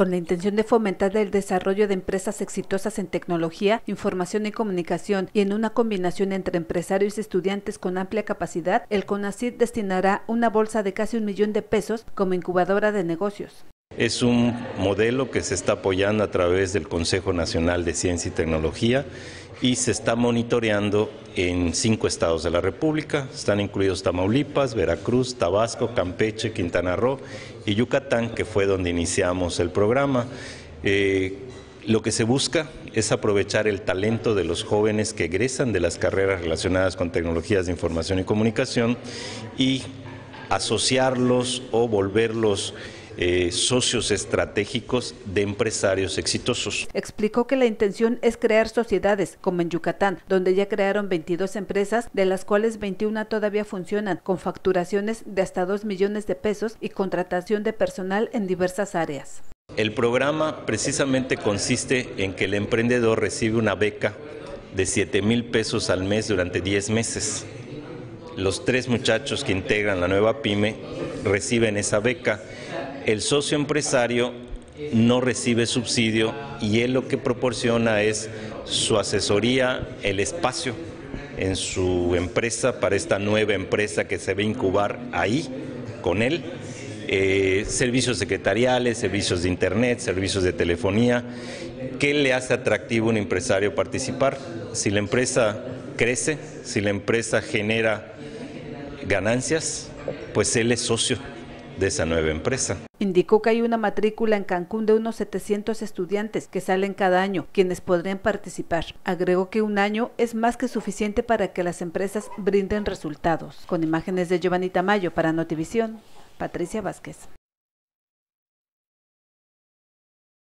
con la intención de fomentar el desarrollo de empresas exitosas en tecnología, información y comunicación y en una combinación entre empresarios y estudiantes con amplia capacidad, el CONACYT destinará una bolsa de casi un millón de pesos como incubadora de negocios. Es un modelo que se está apoyando a través del Consejo Nacional de Ciencia y Tecnología y se está monitoreando en cinco estados de la República. Están incluidos Tamaulipas, Veracruz, Tabasco, Campeche, Quintana Roo y Yucatán, que fue donde iniciamos el programa. Eh, lo que se busca es aprovechar el talento de los jóvenes que egresan de las carreras relacionadas con tecnologías de información y comunicación y asociarlos o volverlos eh, socios estratégicos de empresarios exitosos. Explicó que la intención es crear sociedades, como en Yucatán, donde ya crearon 22 empresas, de las cuales 21 todavía funcionan, con facturaciones de hasta 2 millones de pesos y contratación de personal en diversas áreas. El programa precisamente consiste en que el emprendedor recibe una beca de 7 mil pesos al mes durante 10 meses. Los tres muchachos que integran la nueva pyme reciben esa beca el socio empresario no recibe subsidio y él lo que proporciona es su asesoría, el espacio en su empresa para esta nueva empresa que se va a incubar ahí con él. Eh, servicios secretariales, servicios de internet, servicios de telefonía. ¿Qué le hace atractivo a un empresario participar? Si la empresa crece, si la empresa genera ganancias, pues él es socio de esa nueva empresa. Indicó que hay una matrícula en Cancún de unos 700 estudiantes que salen cada año, quienes podrían participar. Agregó que un año es más que suficiente para que las empresas brinden resultados. Con imágenes de Giovanni Tamayo para Notivisión, Patricia Vázquez.